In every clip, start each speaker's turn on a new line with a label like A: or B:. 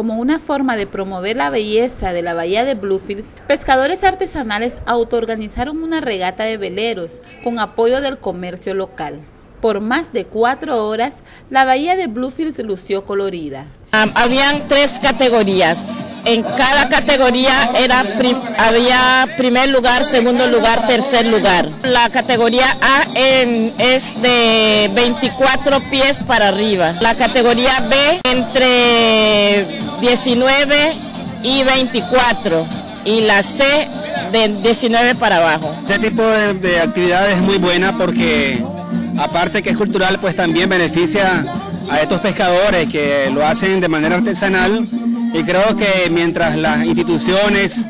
A: como una forma de promover la belleza de la bahía de Bluefields, pescadores artesanales autoorganizaron una regata de veleros con apoyo del comercio local. Por más de cuatro horas, la bahía de Bluefields lució colorida.
B: habían tres categorías en cada categoría era había primer lugar, segundo lugar, tercer lugar. La categoría A es de 24 pies para arriba. La categoría B entre 19 y 24 y la C de 19 para abajo.
C: Este tipo de, de actividad es muy buena porque aparte que es cultural, pues también beneficia a estos pescadores que lo hacen de manera artesanal y creo que mientras las instituciones,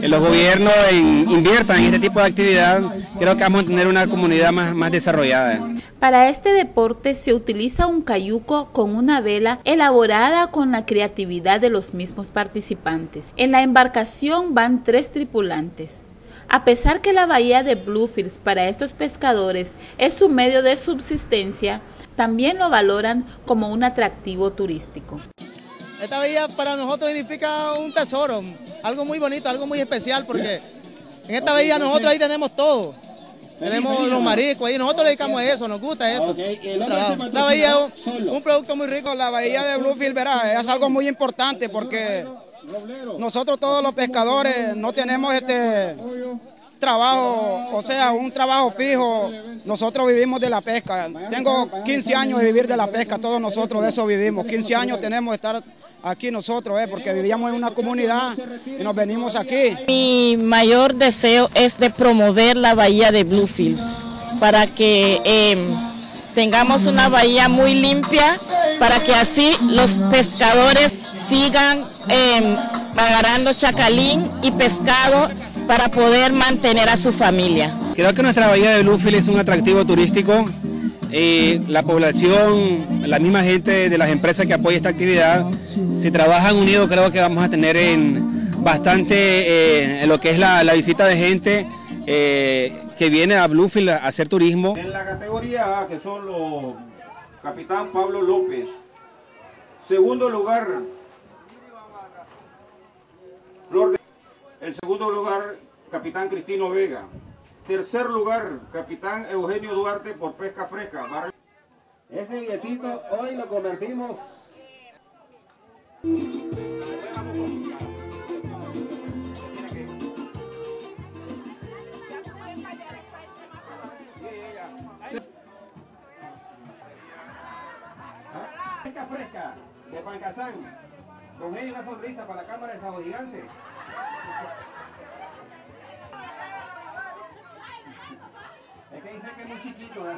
C: eh, los gobiernos inviertan en este tipo de actividad, creo que vamos a tener una comunidad más, más desarrollada.
A: Para este deporte se utiliza un cayuco con una vela elaborada con la creatividad de los mismos participantes. En la embarcación van tres tripulantes. A pesar que la bahía de Bluefields para estos pescadores es su medio de subsistencia, también lo valoran como un atractivo turístico.
D: Esta bahía para nosotros significa un tesoro, algo muy bonito, algo muy especial, porque en esta bahía nosotros ahí tenemos todo. Tenemos los mariscos ahí, nosotros dedicamos a eso, nos gusta esto. Esta bahía es un, producto muy rico. La bahía de Bluefield, verá, es algo muy importante porque nosotros todos los pescadores no tenemos este trabajo, o sea, un trabajo fijo. Nosotros vivimos de la pesca. Tengo 15 años de vivir de la pesca, todos nosotros de eso vivimos. 15 años tenemos de estar aquí nosotros, eh, porque vivíamos en una comunidad y nos venimos aquí.
B: Mi mayor deseo es de promover la bahía de Bluefields para que em, tengamos una bahía muy limpia, para que así los pescadores sigan eh, agarrando chacalín y pescado para poder mantener a su familia.
C: Creo que nuestra bahía de Bluefield es un atractivo turístico. Eh, la población, la misma gente de las empresas que apoya esta actividad, si trabajan unidos creo que vamos a tener en bastante eh, en lo que es la, visita de gente eh, que viene a Bluefield a hacer turismo.
E: En la categoría A, que son los Capitán Pablo López. Segundo lugar, Flor de el segundo lugar, Capitán Cristino Vega. Tercer lugar, Capitán Eugenio Duarte por Pesca Fresca.
C: Ese billetito hoy lo convertimos... Pesca Fresca de Pancasán. Con ella una sonrisa para la cámara de Sabo Gigante. Es que dice que es muy chiquito, ¿eh?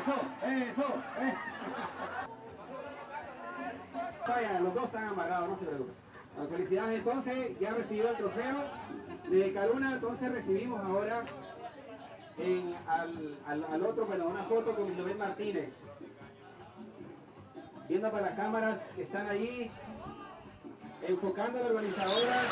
C: Eso, eso, eh. Vaya, los dos están amarrados, no se preocupen. felicidades entonces, ya recibió el trofeo de Caruna, entonces recibimos ahora al, otro, bueno, una foto con Luis Martínez. Viendo para las cámaras que están ahí, enfocando a la organizadora.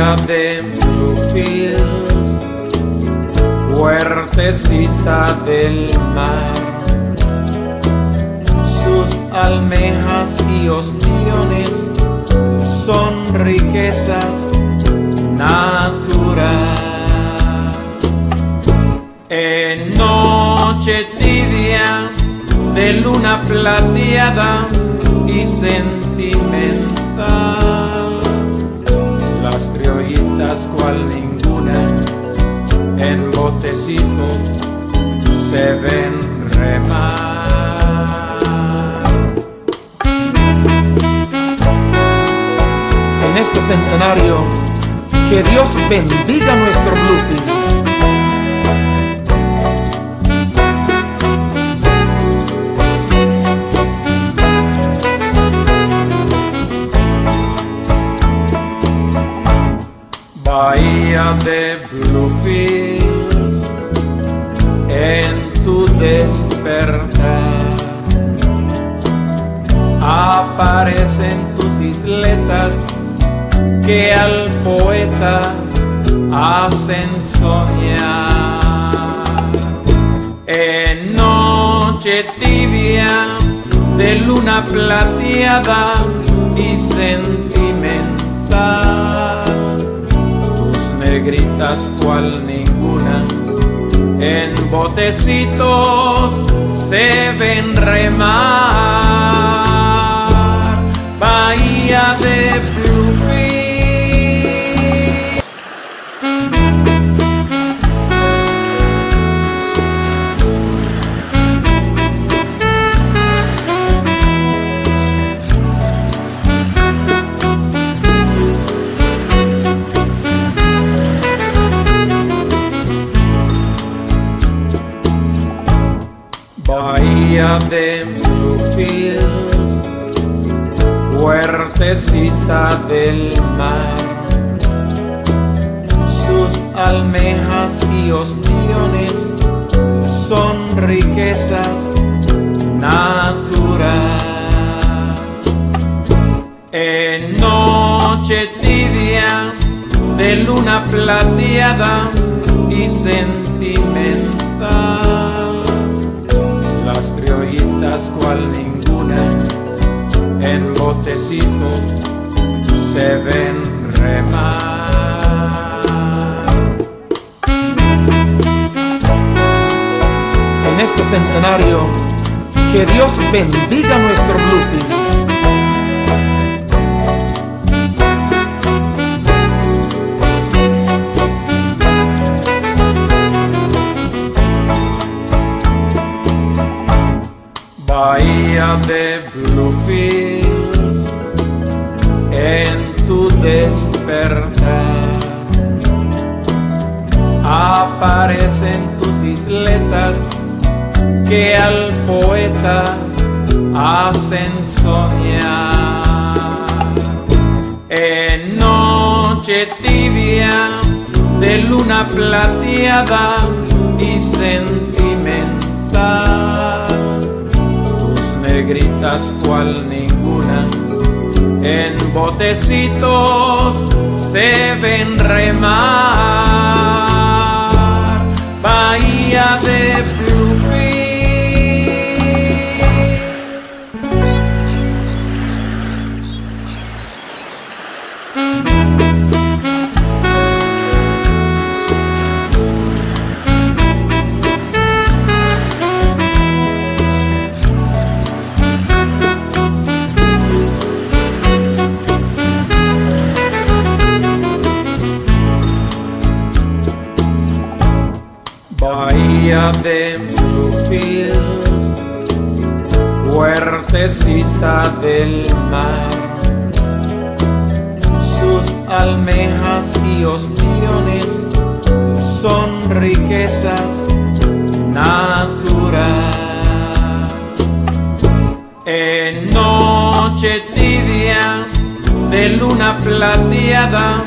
F: De Bluefields, puertecita del mar. Sus almejas y ostiones son riquezas natural. En noche tibia de luna plateada y sentimental criollitas cual ninguna en botecitos se ven remar. En este centenario, que Dios bendiga nuestro De bluefields en tu despertar. Aparecen tus isletas que al poeta hacen soñar. En noche tibia de luna plateada y sentida tus negritas cual ninguna en botecitos se ven remar. Bahía de Bahía de Bluefields, puertecita del mar, sus almejas y ostiones son riquezas natural. En noche tibia de luna plateada y sentimental cual ninguna en botecitos se ven remar. En este centenario, que Dios bendiga nuestro Bluefields. Aparecen tus isletas que al poeta hacen soñar. En noche tibia de luna plateada y sentimental tus negritas cual ninguna en botecitos se ven remar. De Bluefields, puertecita del mar, sus almejas y ostiones son riquezas natural. En noche tibia de luna plateada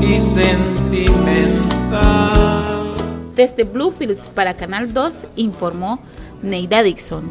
F: y sentimental.
A: Desde Bluefields para Canal 2 informó Neida Dixon.